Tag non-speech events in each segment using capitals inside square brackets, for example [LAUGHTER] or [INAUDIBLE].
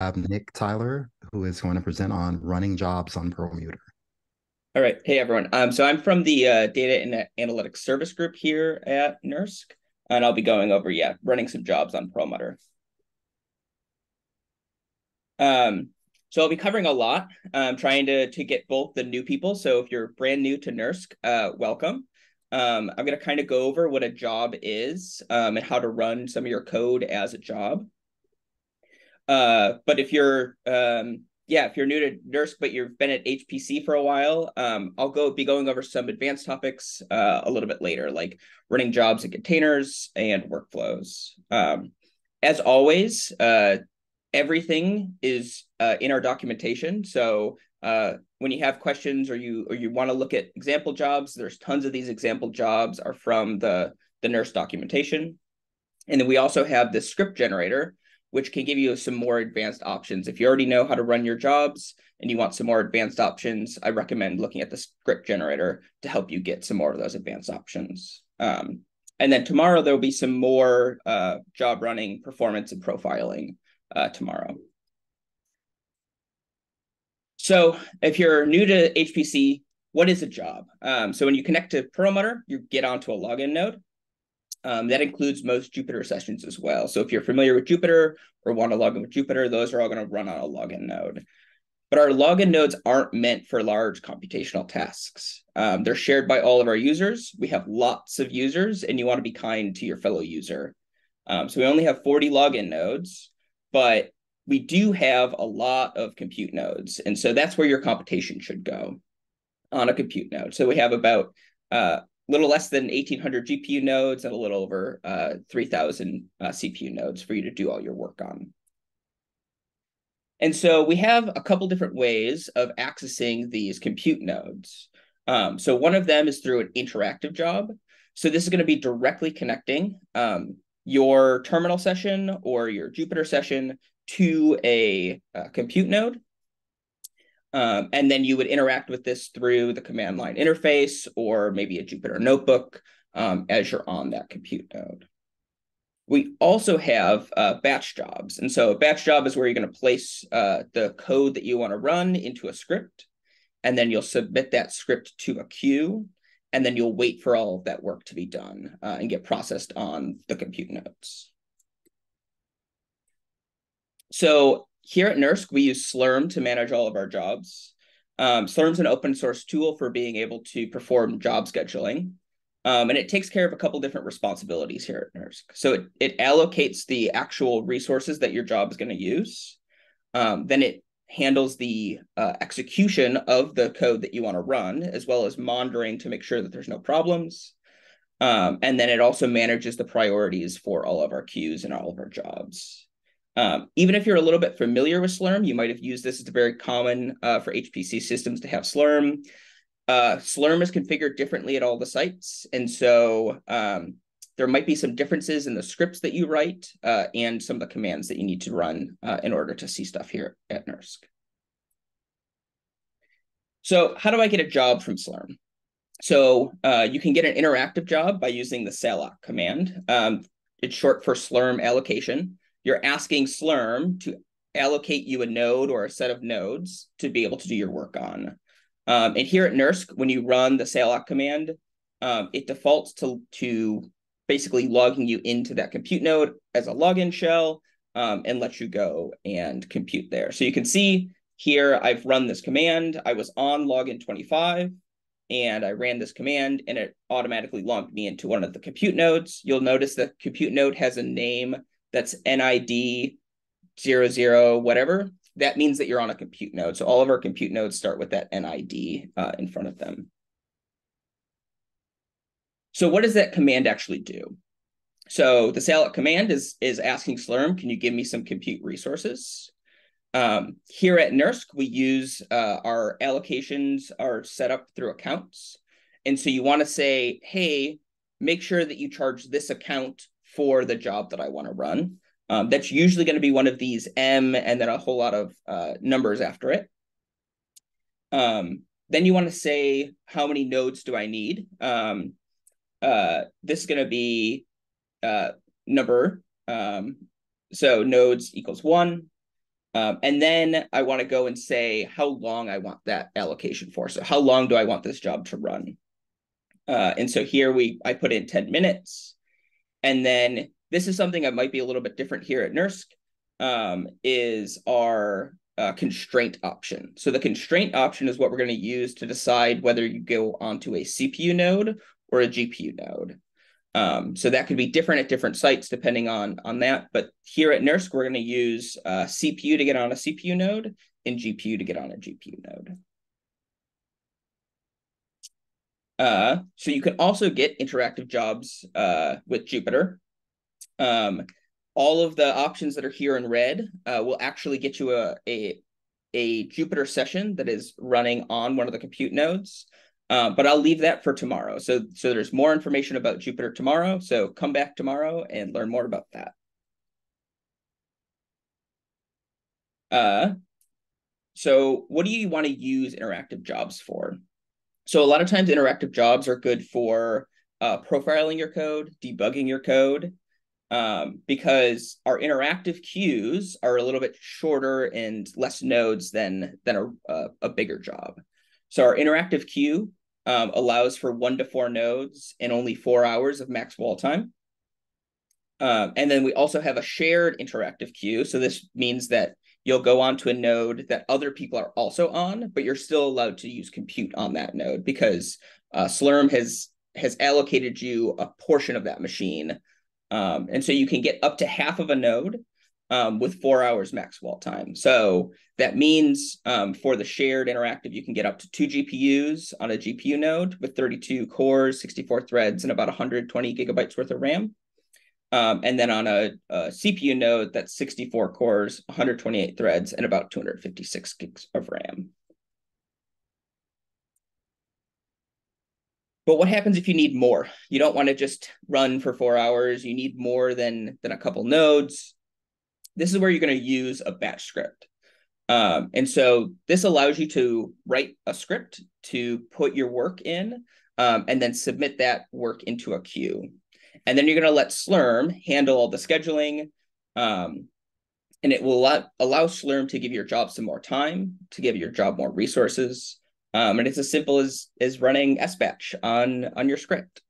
have Nick Tyler, who is going to present on running jobs on Perlmutter. All right. Hey, everyone. Um, so I'm from the uh, Data and Analytics Service Group here at NERSC, and I'll be going over, yeah, running some jobs on Perlmutter. Um, so I'll be covering a lot, um, trying to, to get both the new people. So if you're brand new to NERSC, uh, welcome. Um, I'm going to kind of go over what a job is um, and how to run some of your code as a job. Uh, but if you're, um, yeah, if you're new to NERSC, but you've been at HPC for a while, um, I'll go be going over some advanced topics uh, a little bit later, like running jobs and containers and workflows. Um, as always, uh, everything is uh, in our documentation. So uh, when you have questions or you or you want to look at example jobs, there's tons of these example jobs are from the the NERSC documentation. And then we also have the script generator, which can give you some more advanced options. If you already know how to run your jobs and you want some more advanced options, I recommend looking at the script generator to help you get some more of those advanced options. Um, and then tomorrow, there'll be some more uh, job running, performance, and profiling uh, tomorrow. So if you're new to HPC, what is a job? Um, so when you connect to Perlmutter, you get onto a login node. Um, that includes most Jupyter sessions as well. So if you're familiar with Jupyter or want to log in with Jupyter, those are all going to run on a login node. But our login nodes aren't meant for large computational tasks. Um, they're shared by all of our users. We have lots of users, and you want to be kind to your fellow user. Um, so we only have 40 login nodes, but we do have a lot of compute nodes. And so that's where your computation should go on a compute node. So we have about uh, little less than 1,800 GPU nodes and a little over uh, 3,000 uh, CPU nodes for you to do all your work on. And so we have a couple different ways of accessing these compute nodes. Um, so one of them is through an interactive job. So this is going to be directly connecting um, your terminal session or your Jupyter session to a, a compute node. Um, and then you would interact with this through the command line interface or maybe a Jupyter notebook um, as you're on that compute node. We also have uh, batch jobs. And so a batch job is where you're going to place uh, the code that you want to run into a script, and then you'll submit that script to a queue, and then you'll wait for all of that work to be done uh, and get processed on the compute nodes. So here at NERSC, we use Slurm to manage all of our jobs. Um, Slurm's an open source tool for being able to perform job scheduling. Um, and it takes care of a couple different responsibilities here at NERSC. So it, it allocates the actual resources that your job is going to use. Um, then it handles the uh, execution of the code that you want to run, as well as monitoring to make sure that there's no problems. Um, and then it also manages the priorities for all of our queues and all of our jobs. Um, even if you're a little bit familiar with Slurm, you might have used this. It's very common uh, for HPC systems to have Slurm. Uh, Slurm is configured differently at all the sites. And so um, there might be some differences in the scripts that you write uh, and some of the commands that you need to run uh, in order to see stuff here at NERSC. So how do I get a job from Slurm? So uh, you can get an interactive job by using the salloc command. Um, it's short for Slurm allocation you're asking Slurm to allocate you a node or a set of nodes to be able to do your work on. Um, and here at NERSC, when you run the salloc command, um, it defaults to, to basically logging you into that compute node as a login shell um, and lets you go and compute there. So you can see here, I've run this command. I was on login 25 and I ran this command and it automatically logged me into one of the compute nodes. You'll notice the compute node has a name that's NID zero zero whatever, that means that you're on a compute node. So all of our compute nodes start with that NID uh, in front of them. So what does that command actually do? So the salloc command is, is asking Slurm, can you give me some compute resources? Um, here at NERSC, we use uh, our allocations are set up through accounts. And so you want to say, hey, make sure that you charge this account for the job that I want to run. Um, that's usually going to be one of these M and then a whole lot of uh, numbers after it. Um, then you want to say how many nodes do I need? Um, uh, this is going to be uh, number. Um, so nodes equals one. Um, and then I want to go and say how long I want that allocation for. So how long do I want this job to run? Uh, and so here we I put in 10 minutes. And then this is something that might be a little bit different here at NERSC, um, is our uh, constraint option. So the constraint option is what we're going to use to decide whether you go onto a CPU node or a GPU node. Um, so that could be different at different sites depending on, on that. But here at NERSC, we're going to use uh, CPU to get on a CPU node and GPU to get on a GPU node. Uh, so you can also get interactive jobs uh, with Jupyter. Um, all of the options that are here in red uh, will actually get you a, a, a Jupyter session that is running on one of the compute nodes. Uh, but I'll leave that for tomorrow. So, so there's more information about Jupyter tomorrow. So come back tomorrow and learn more about that. Uh, so what do you want to use interactive jobs for? So a lot of times interactive jobs are good for uh, profiling your code, debugging your code, um, because our interactive queues are a little bit shorter and less nodes than than a, a, bigger job. So our interactive queue um, allows for one to four nodes and only four hours of max wall time. Um, and then we also have a shared interactive queue. So this means that you'll go on to a node that other people are also on, but you're still allowed to use compute on that node because uh, Slurm has has allocated you a portion of that machine. Um, and so you can get up to half of a node um, with four hours max wall time. So that means um, for the shared interactive, you can get up to two GPUs on a GPU node with 32 cores, 64 threads, and about 120 gigabytes worth of RAM. Um, and then on a, a, CPU node, that's 64 cores, 128 threads, and about 256 gigs of RAM. But what happens if you need more? You don't want to just run for four hours. You need more than, than a couple nodes this is where you're going to use a batch script. Um, and so this allows you to write a script to put your work in um, and then submit that work into a queue. And then you're going to let Slurm handle all the scheduling. Um, and it will allow, allow Slurm to give your job some more time, to give your job more resources. Um, and it's as simple as, as running SBatch on, on your script.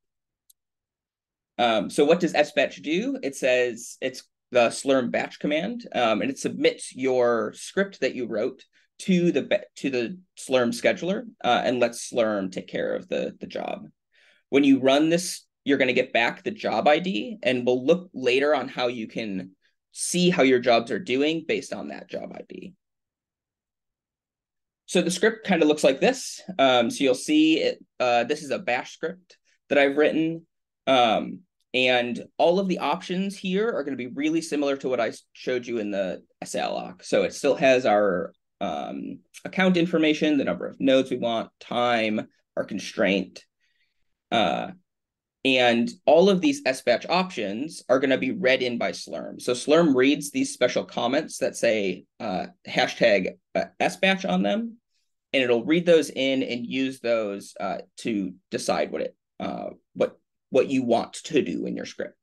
Um, so what does SBatch do? It says it's the slurm batch command, um, and it submits your script that you wrote to the to the slurm scheduler uh, and lets slurm take care of the the job. When you run this, you're going to get back the job ID, and we'll look later on how you can see how your jobs are doing based on that job ID. So the script kind of looks like this. Um, so you'll see it. Uh, this is a bash script that I've written. Um, and all of the options here are going to be really similar to what I showed you in the salloc. So it still has our um, account information, the number of nodes we want, time, our constraint. Uh, and all of these SBatch options are going to be read in by Slurm. So Slurm reads these special comments that say uh, hashtag uh, SBatch on them, and it'll read those in and use those uh, to decide what it uh, what what you want to do in your script.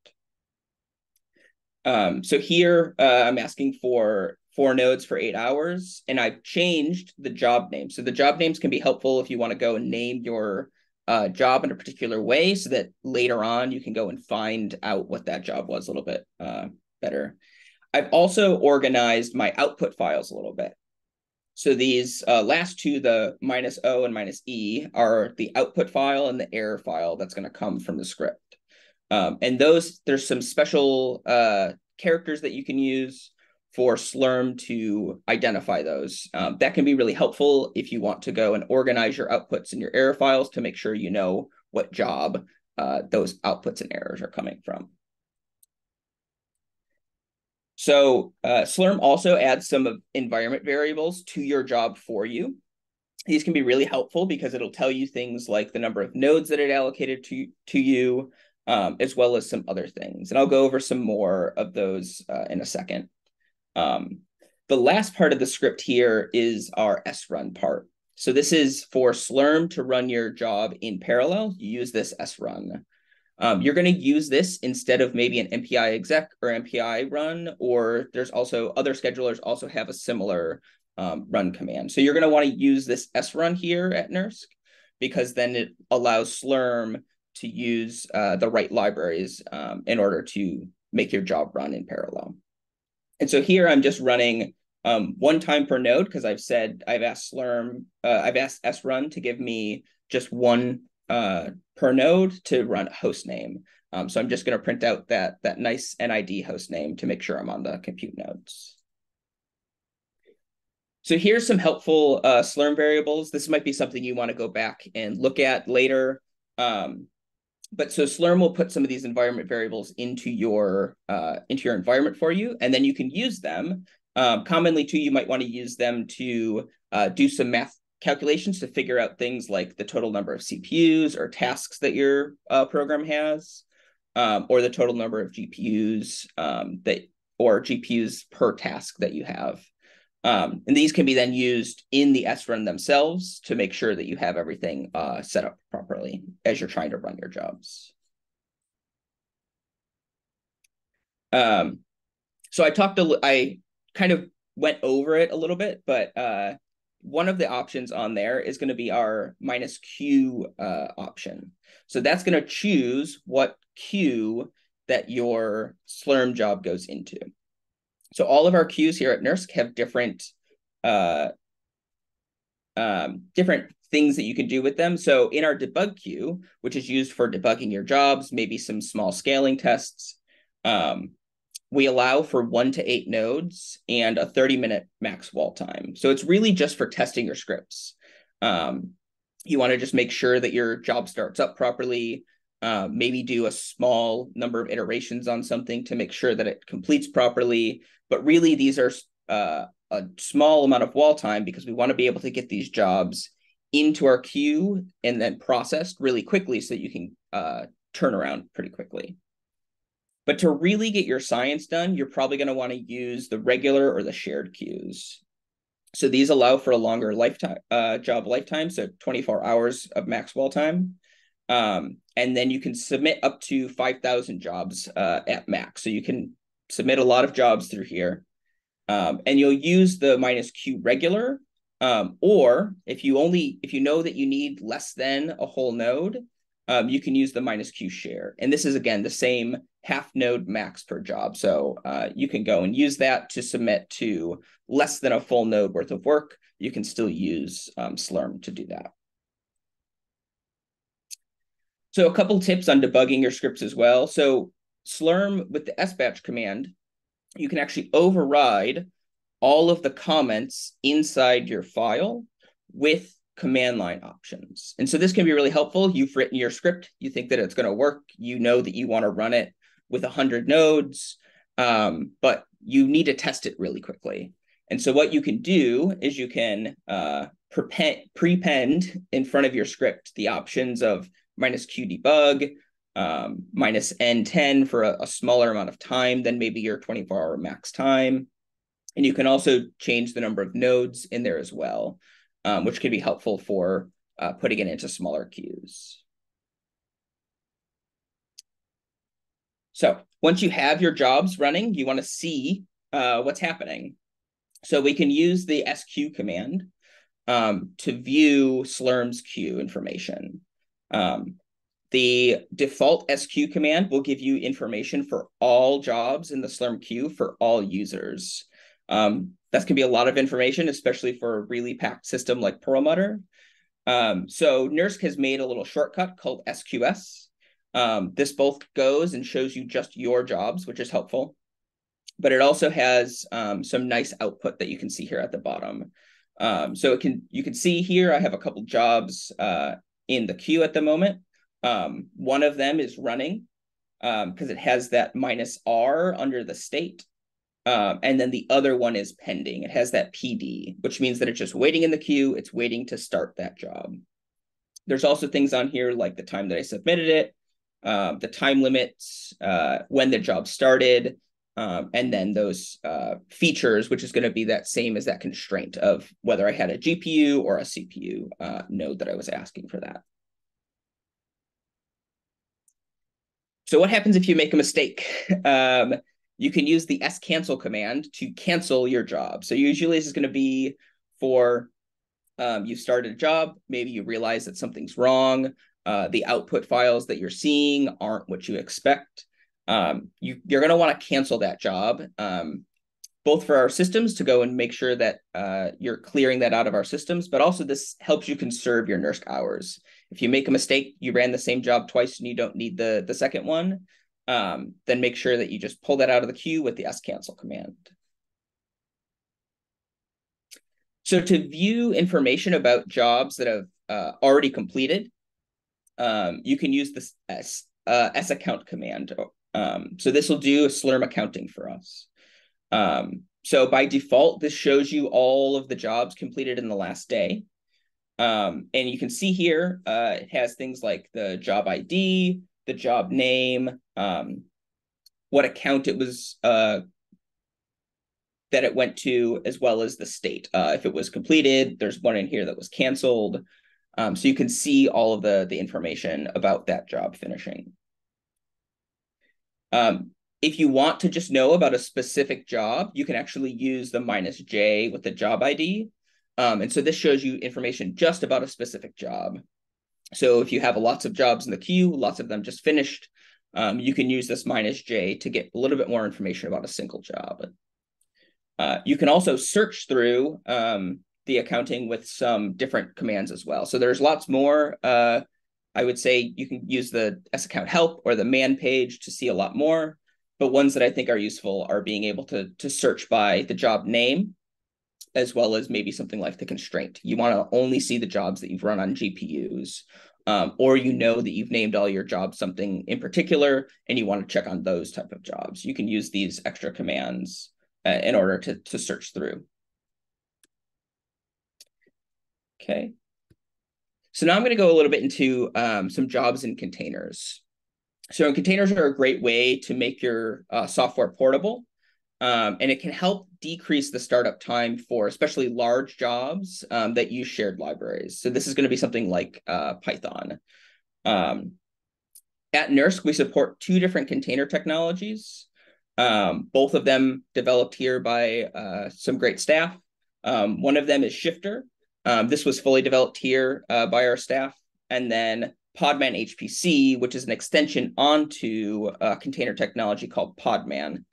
Um, so here uh, I'm asking for four nodes for eight hours, and I've changed the job name. So the job names can be helpful if you want to go and name your uh, job in a particular way so that later on you can go and find out what that job was a little bit uh, better. I've also organized my output files a little bit. So these uh, last two, the minus O and minus E, are the output file and the error file that's going to come from the script. Um, and those, there's some special uh, characters that you can use for Slurm to identify those. Um, that can be really helpful if you want to go and organize your outputs and your error files to make sure you know what job uh, those outputs and errors are coming from. So uh, Slurm also adds some environment variables to your job for you. These can be really helpful because it'll tell you things like the number of nodes that it allocated to, to you, um, as well as some other things. And I'll go over some more of those uh, in a second. Um, the last part of the script here is our srun part. So this is for Slurm to run your job in parallel. You use this srun. Um, you're going to use this instead of maybe an MPI exec or MPI run, or there's also other schedulers also have a similar um, run command. So you're going to want to use this srun here at NERSC because then it allows Slurm to use uh, the right libraries um, in order to make your job run in parallel. And so here I'm just running um, one time per node because I've said I've asked Slurm, uh, I've asked srun to give me just one uh, per node to run host name. Um, so I'm just going to print out that that nice NID host name to make sure I'm on the compute nodes. So here's some helpful uh, Slurm variables. This might be something you want to go back and look at later. Um, but so Slurm will put some of these environment variables into your uh, into your environment for you, and then you can use them. Um, commonly, too, you might want to use them to uh, do some math calculations to figure out things like the total number of CPUs or tasks that your uh, program has, um, or the total number of GPUs um, that or GPUs per task that you have. Um, and these can be then used in the srun themselves to make sure that you have everything uh, set up properly as you're trying to run your jobs. Um, so I talked, a, I kind of went over it a little bit, but uh, one of the options on there is going to be our minus Q uh, option. So that's going to choose what queue that your Slurm job goes into. So all of our queues here at NERSC have different uh, um, different things that you can do with them. So in our debug queue, which is used for debugging your jobs, maybe some small scaling tests, um, we allow for one to eight nodes and a 30 minute max wall time. So it's really just for testing your scripts. Um, you want to just make sure that your job starts up properly, uh, maybe do a small number of iterations on something to make sure that it completes properly. But really, these are uh, a small amount of wall time because we want to be able to get these jobs into our queue and then processed really quickly so that you can uh, turn around pretty quickly. But to really get your science done, you're probably going to want to use the regular or the shared queues. So these allow for a longer lifetime uh, job lifetime, so 24 hours of max wall time. Um, and then you can submit up to 5,000 jobs uh, at max. So you can submit a lot of jobs through here. Um, and you'll use the minus Q regular. Um, or if you only, if you know that you need less than a whole node, um, you can use the minus Q share. And this is, again, the same half node max per job. So uh, you can go and use that to submit to less than a full node worth of work. You can still use um, Slurm to do that. So a couple tips on debugging your scripts as well. So Slurm with the sbatch command, you can actually override all of the comments inside your file with command line options. And so this can be really helpful. You've written your script, you think that it's going to work, you know that you want to run it with 100 nodes, um, but you need to test it really quickly. And so what you can do is you can uh, prepend in front of your script the options of minus Q debug, um, minus N10 for a, a, smaller amount of time than maybe your 24 hour max time. And you can also change the number of nodes in there as well, um, which can be helpful for uh, putting it into smaller queues. So once you have your jobs running, you want to see uh, what's happening. So we can use the SQ command um, to view Slurm's queue information. Um, the default SQ command will give you information for all jobs in the Slurm queue for all users. Um, that can be a lot of information, especially for a really packed system like Perlmutter. Um, so NERSC has made a little shortcut called SQS. Um, this both goes and shows you just your jobs, which is helpful, but it also has um, some nice output that you can see here at the bottom. Um, so it can you can see here I have a couple jobs uh, in the queue at the moment. Um, one of them is running because um, it has that minus R under the state. Um, and then the other one is pending. It has that PD, which means that it's just waiting in the queue. It's waiting to start that job. There's also things on here like the time that I submitted it, uh, the time limits, uh, when the job started, um, and then those uh, features, which is going to be that same as that constraint of whether I had a GPU or a CPU uh, node that I was asking for that. so what happens if you make a mistake? [LAUGHS] Um, you can use the scancel command to cancel your job. So usually this is going to be for um, you started a job, maybe you realize that something's wrong, uh, the output files that you're seeing aren't what you expect. Um, you, you're going to want to cancel that job, um, both for our systems to go and make sure that uh, you're clearing that out of our systems, but also this helps you conserve your NERSC hours. If you make a mistake, you ran the same job twice and you don't need the, the second one, um, then make sure that you just pull that out of the queue with the scancel command. So to view information about jobs that have uh, already completed, um, you can use this S, uh, S account command. Um, so this will do a Slurm accounting for us. Um, so by default, this shows you all of the jobs completed in the last day. Um, and you can see here, uh, it has things like the job ID, the job name, um, what account it was uh, that it went to, as well as the state. Uh, if it was completed, there's one in here that was canceled. Um, so you can see all of the, the information about that job finishing. Um, if you want to just know about a specific job, you can actually use the minus J with the job ID. Um, and so this shows you information just about a specific job. So if you have lots of jobs in the queue, lots of them just finished, um, you can use this minus J to get a little bit more information about a single job. Uh, you can also search through um, the accounting with some different commands as well. So there's lots more. Uh, I would say you can use the S account help or the man page to see a lot more. But ones that I think are useful are being able to, to search by the job name, as well as maybe something like the constraint. You want to only see the jobs that you've run on GPUs, um, or you know that you've named all your jobs something in particular, and you want to check on those type of jobs. You can use these extra commands uh, in order to, to search through. Okay. So now I'm going to go a little bit into um, some jobs in containers. So containers are a great way to make your uh, software portable. Um, and it can help decrease the startup time for especially large jobs um, that use shared libraries. So this is going to be something like uh, Python. Um, at NERSC, we support two different container technologies. Um, both of them developed here by uh, some great staff. Um, one of them is Shifter. Um, this was fully developed here uh, by our staff. And then Podman HPC, which is an extension onto a container technology called Podman,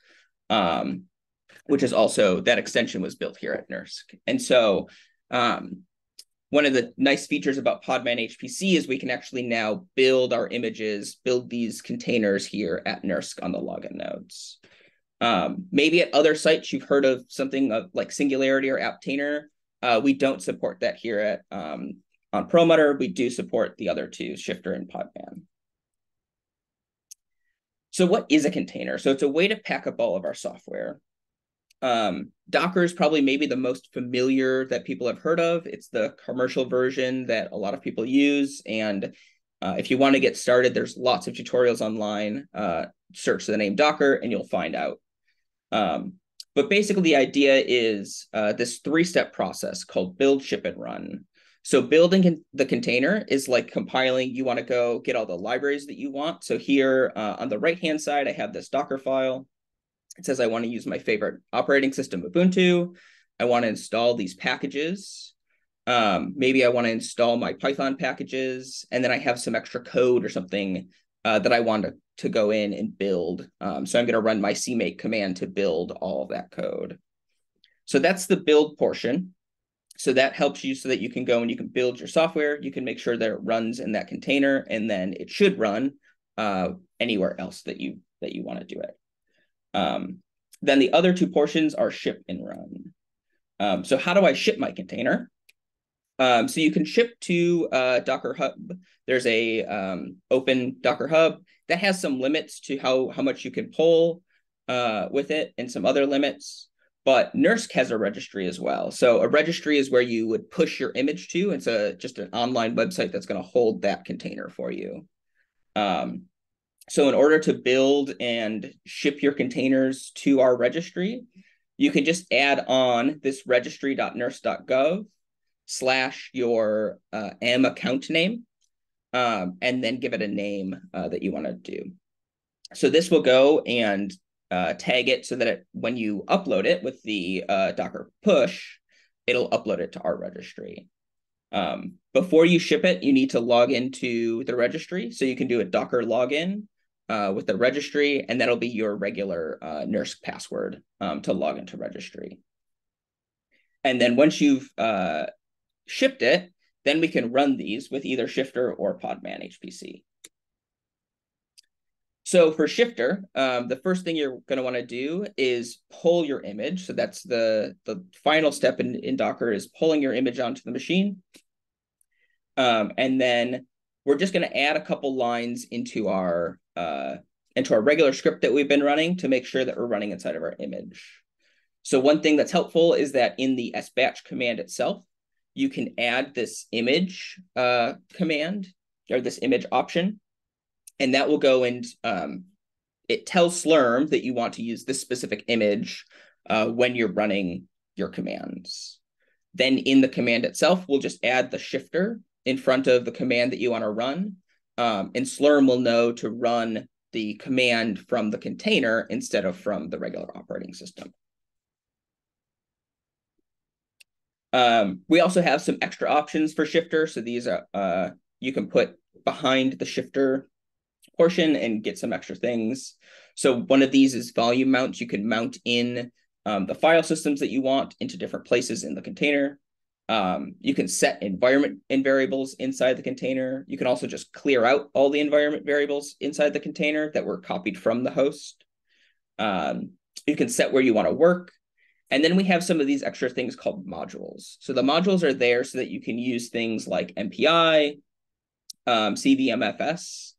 um, which is also that extension was built here at NERSC. And so um, one of the nice features about Podman HPC is we can actually now build our images, build these containers here at NERSC on the login nodes. Um, maybe at other sites you've heard of something of like Singularity or Apptainer. Uh, we don't support that here at um, on Perlmutter. We do support the other two, Shifter and Podman. So what is a container? So it's a way to pack up all of our software. Um, Docker is probably maybe the most familiar that people have heard of. It's the commercial version that a lot of people use. And uh, if you want to get started, there's lots of tutorials online. Uh, search the name Docker and you'll find out um, but basically, the idea is uh, this three step process called build, ship, and run. So, building the container is like compiling. You want to go get all the libraries that you want. So, here uh, on the right hand side, I have this Docker file. It says I want to use my favorite operating system, Ubuntu. I want to install these packages. Um, maybe I want to install my Python packages, and then I have some extra code or something uh, that I want to, to go in and build. Um, so I'm going to run my CMake command to build all of that code. So that's the build portion. So that helps you so that you can go and you can build your software. You can make sure that it runs in that container, and then it should run uh, anywhere else that you that you want to do it. Um, then the other two portions are ship and run. Um, so how do I ship my container? Um, so you can ship to uh, Docker Hub. There's a um, open Docker Hub that has some limits to how how much you can pull uh, with it, and some other limits. But NERSC has a registry as well. So a registry is where you would push your image to. It's a just an online website that's going to hold that container for you. Um, so in order to build and ship your containers to our registry, you can just add on this registry.nersc.gov slash your uh, M account name, um, and then give it a name uh, that you want to do. so this will go and uh, tag it so that it, when you upload it with the uh, Docker push, it'll upload it to our registry. Um, before you ship it, you need to log into the registry. So you can do a Docker login uh, with the registry, and that'll be your regular uh, NERSC password um, to log into registry. And then once you've uh, shipped it, then we can run these with either Shifter or Podman HPC. So for Shifter, um, the first thing you're going to want to do is pull your image. So that's the, the final step in, in Docker is pulling your image onto the machine. Um, and then we're just going to add a couple lines into our uh, into our regular script that we've been running to make sure that we're running inside of our image. So one thing that's helpful is that in the sbatch command itself, you can add this image uh, command or this image option, and that will go and um, it tells Slurm that you want to use this specific image uh, when you're running your commands. Then in the command itself, we'll just add the shifter in front of the command that you want to run. Um, and Slurm will know to run the command from the container instead of from the regular operating system. Um, we also have some extra options for shifter. So these are uh, you can put behind the shifter portion and get some extra things. So one of these is volume mounts. You can mount in um, the file systems that you want into different places in the container. Um, you can set environment and variables inside the container. You can also just clear out all the environment variables inside the container that were copied from the host. Um, you can set where you want to work. And then we have some of these extra things called modules. So the modules are there so that you can use things like MPI, um, CVMFS,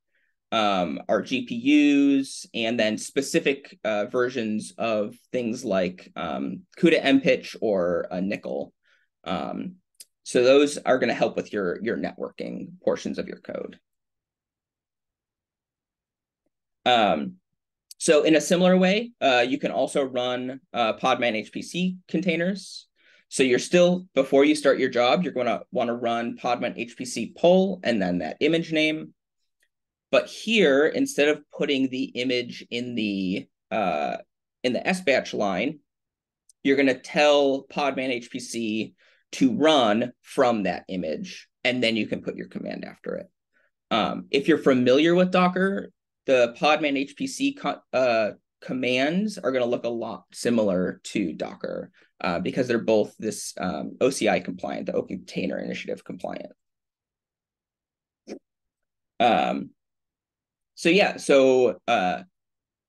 um, our GPUs, and then specific uh, versions of things like um, CUDA MPICH or a NCCL. Um, so those are going to help with your, your networking portions of your code. Um, so in a similar way, uh, you can also run uh, Podman HPC containers. So you're still, before you start your job, you're going to want to run Podman HPC pull and then that image name. But here, instead of putting the image in the uh, in the SBatch line, you're going to tell Podman HPC to run from that image, and then you can put your command after it. Um, if you're familiar with Docker, the Podman HPC co uh, commands are going to look a lot similar to Docker uh, because they're both this um, OCI compliant, the Open Container Initiative compliant. Um, so yeah, so uh,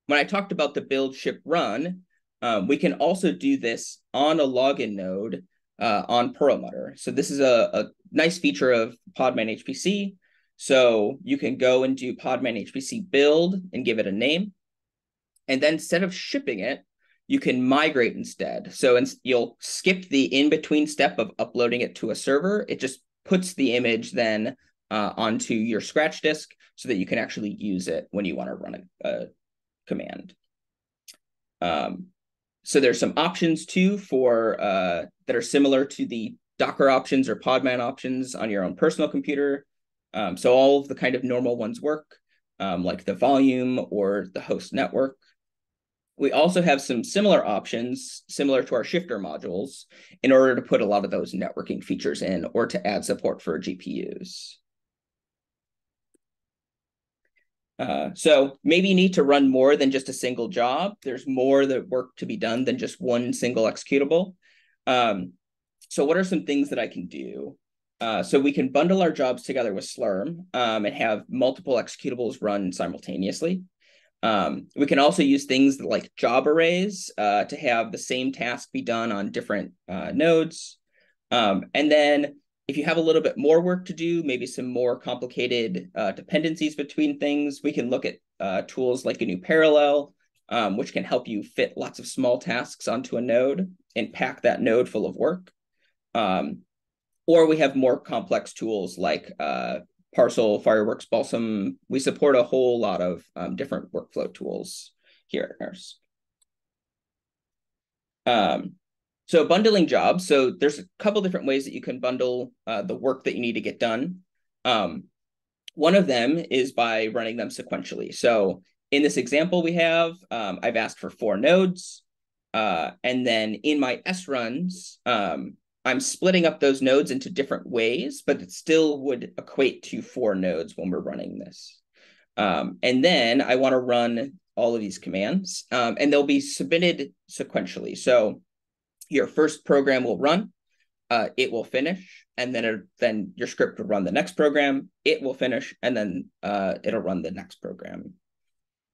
when I talked about the build ship run, um, we can also do this on a login node uh, on Perlmutter. So this is a, a nice feature of Podman HPC. So you can go and do Podman HPC build and give it a name. And then instead of shipping it, you can migrate instead. So in, you'll skip the in-between step of uploading it to a server. It just puts the image then uh, onto your scratch disk so that you can actually use it when you want to run a, a command. Um, so there's some options too for uh, that are similar to the Docker options or Podman options on your own personal computer. Um, so all of the kind of normal ones work, um, like the volume or the host network. We also have some similar options, similar to our shifter modules, in order to put a lot of those networking features in or to add support for GPUs. Uh, so maybe you need to run more than just a single job. There's more that work to be done than just one single executable. Um, so what are some things that I can do? Uh, so we can bundle our jobs together with Slurm um, and have multiple executables run simultaneously. Um, we can also use things like job arrays uh, to have the same task be done on different uh, nodes. Um, and then if you have a little bit more work to do, maybe some more complicated uh, dependencies between things, we can look at uh, tools like GNU Parallel, um, which can help you fit lots of small tasks onto a node and pack that node full of work. Um, or we have more complex tools like uh, Parsl, Fireworks, Balsam. We support a whole lot of um, different workflow tools here at NERSC. Um, so bundling jobs. So there's a couple different ways that you can bundle uh, the work that you need to get done. Um, one of them is by running them sequentially. So in this example we have, um, I've asked for four nodes. Uh, and then in my S runs, um, I'm splitting up those nodes into different ways, but it still would equate to four nodes when we're running this. Um, and then I want to run all of these commands, um, and they'll be submitted sequentially. So your first program will run, uh, it will finish, and then it, then your script will run the next program, it will finish, and then uh, it'll run the next program.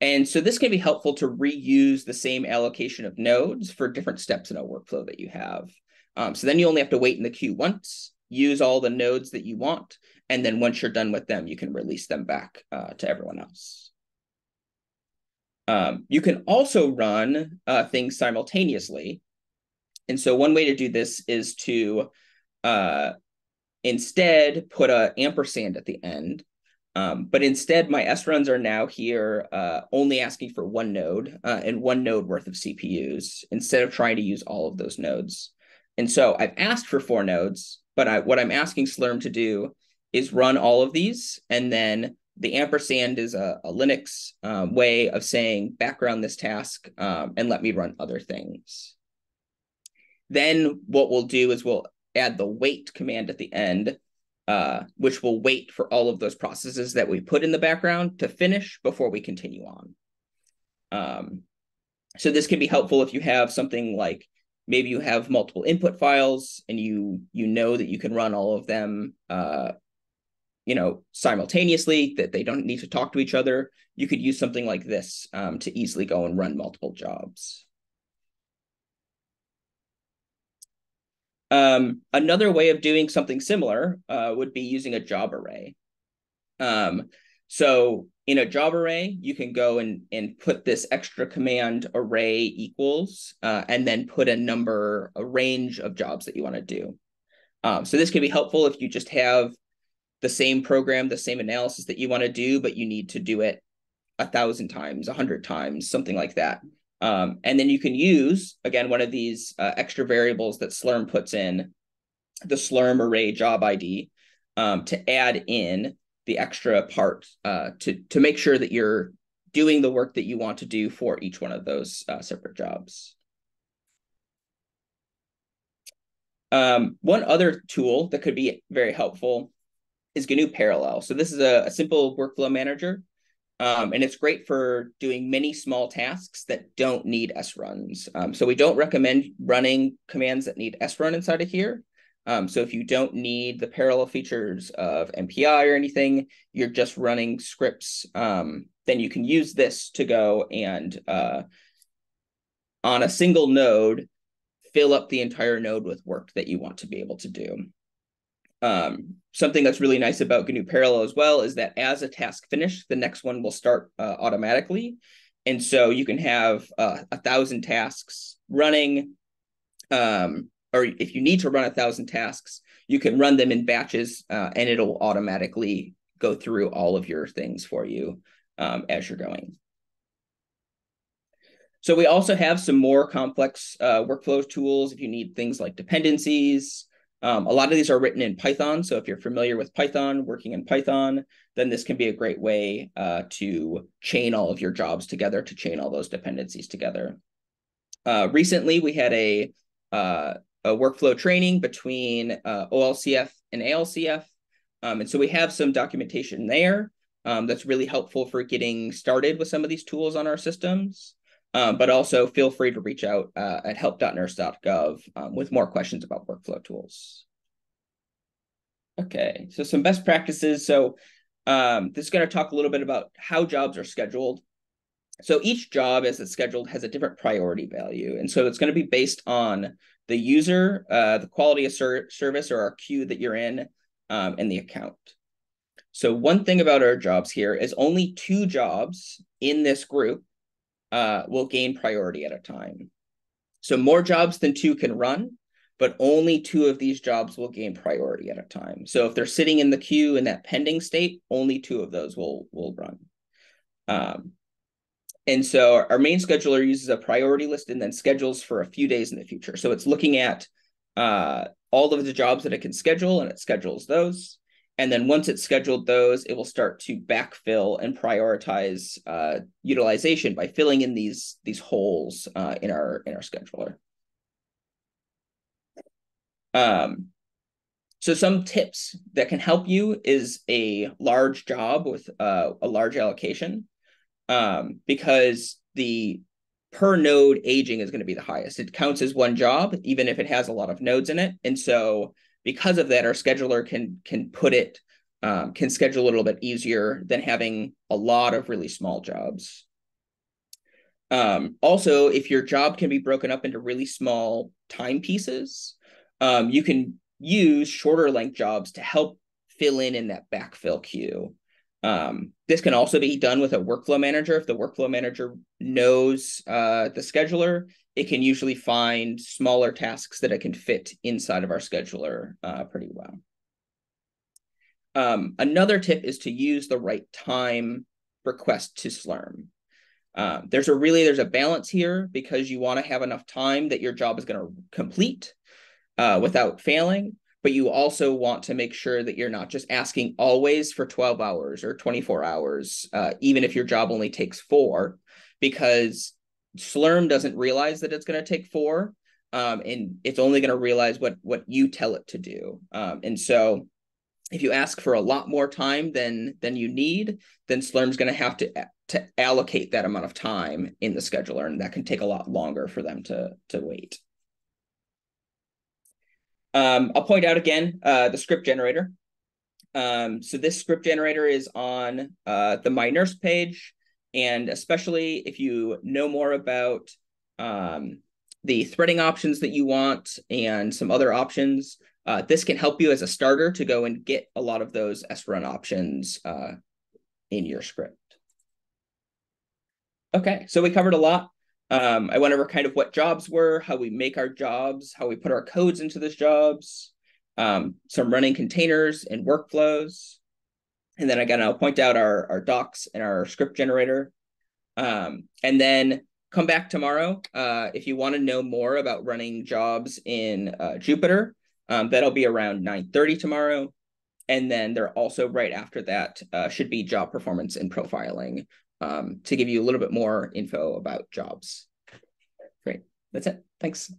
And so this can be helpful to reuse the same allocation of nodes for different steps in a workflow that you have. Um, so then you only have to wait in the queue once, use all the nodes that you want, and then once you're done with them, you can release them back uh, to everyone else. Um, you can also run uh, things simultaneously. And so one way to do this is to uh, instead put a ampersand at the end um, but instead, my S runs are now here uh, only asking for one node uh, and one node worth of CPUs instead of trying to use all of those nodes. And so I've asked for four nodes, but I, what I'm asking Slurm to do is run all of these. And then the ampersand is a, a Linux um, way of saying background this task um, and let me run other things. Then what we'll do is we'll add the wait command at the end uh, which will wait for all of those processes that we put in the background to finish before we continue on. Um, so this can be helpful if you have something like maybe you have multiple input files and you you know that you can run all of them uh, you know simultaneously that they don't need to talk to each other you could use something like this um, to easily go and run multiple jobs Um, another way of doing something similar uh, would be using a job array. Um, so in a job array, you can go and, and put this extra command array equals, uh, and then put a number, a range of jobs that you want to do. Um, so this can be helpful if you just have the same program, the same analysis that you want to do, but you need to do it a thousand times, a hundred times, something like that. Um, and then you can use, again, one of these uh, extra variables that Slurm puts in, the Slurm array job ID, um, to add in the extra part uh, to, to make sure that you're doing the work that you want to do for each one of those uh, separate jobs. Um, one other tool that could be very helpful is GNU Parallel. So this is a, a simple workflow manager um, and it's great for doing many small tasks that don't need sruns. Um, so we don't recommend running commands that need srun inside of here. Um, so if you don't need the parallel features of MPI or anything, you're just running scripts, um, then you can use this to go and uh, on a single node, fill up the entire node with work that you want to be able to do. Um, something that's really nice about GNU Parallel as well is that as a task finished, the next one will start uh, automatically. And so you can have uh, a thousand tasks running, um, or if you need to run a thousand tasks, you can run them in batches uh, and it'll automatically go through all of your things for you um, as you're going. So we also have some more complex uh, workflow tools if you need things like dependencies, um, a lot of these are written in Python. So if you're familiar with Python, working in Python, then this can be a great way uh, to chain all of your jobs together, to chain all those dependencies together. Uh, recently, we had a, uh, a workflow training between uh, OLCF and ALCF. Um, and so we have some documentation there um, that's really helpful for getting started with some of these tools on our systems. Um, but also feel free to reach out uh, at help.nersc.gov um, with more questions about workflow tools. Okay, so some best practices. So um, this is going to talk a little bit about how jobs are scheduled. So each job as it's scheduled has a different priority value. And so it's going to be based on the user, uh, the quality of ser service or our queue that you're in, um, and the account. So one thing about our jobs here is only two jobs in this group uh, will gain priority at a time. So more jobs than two can run, but only two of these jobs will gain priority at a time. So if they're sitting in the queue in that pending state, only two of those will will run. Um, and so our main scheduler uses a priority list and then schedules for a few days in the future. So it's looking at uh, all of the jobs that it can schedule and it schedules those. and then once it's scheduled those, it will start to backfill and prioritize uh, utilization by filling in these these holes uh, in our in our scheduler. Um, so some tips that can help you is a large job with uh, a large allocation, um, because the per node aging is going to be the highest. It counts as one job, even if it has a lot of nodes in it. And so because of that, our scheduler can can put it um, can schedule a little bit easier than having a lot of really small jobs. Um, also, if your job can be broken up into really small time pieces, um, you can use shorter length jobs to help fill in in that backfill queue. Um, this can also be done with a workflow manager. If the workflow manager knows uh, the scheduler, it can usually find smaller tasks that it can fit inside of our scheduler uh, pretty well. Um, another tip is to use the right time request to Slurm. Um, there's a really there's a balance here because you want to have enough time that your job is going to complete uh, without failing, but you also want to make sure that you're not just asking always for 12 hours or 24 hours, uh, even if your job only takes four, because Slurm doesn't realize that it's going to take four, um, and it's only going to realize what what you tell it to do. Um, and so, if you ask for a lot more time than than you need, then Slurm's going to have to to allocate that amount of time in the scheduler, and that can take a lot longer for them to to wait. Um, I'll point out again uh, the script generator. Um, so this script generator is on uh, the MyNERSC page, and especially if you know more about um, the threading options that you want and some other options, uh, this can help you as a starter to go and get a lot of those srun options uh, in your script. Okay, so we covered a lot. Um, I went over kind of what jobs were, how we make our jobs, how we put our codes into those jobs, um, some running containers and workflows. And then again, I'll point out our, our docs and our script generator. Um, and then come back tomorrow uh, if you want to know more about running jobs in uh, Jupyter. Um, that'll be around 9.30 tomorrow. And then they're also right after that uh, should be job performance and profiling um, to give you a little bit more info about jobs. Great. That's it. Thanks.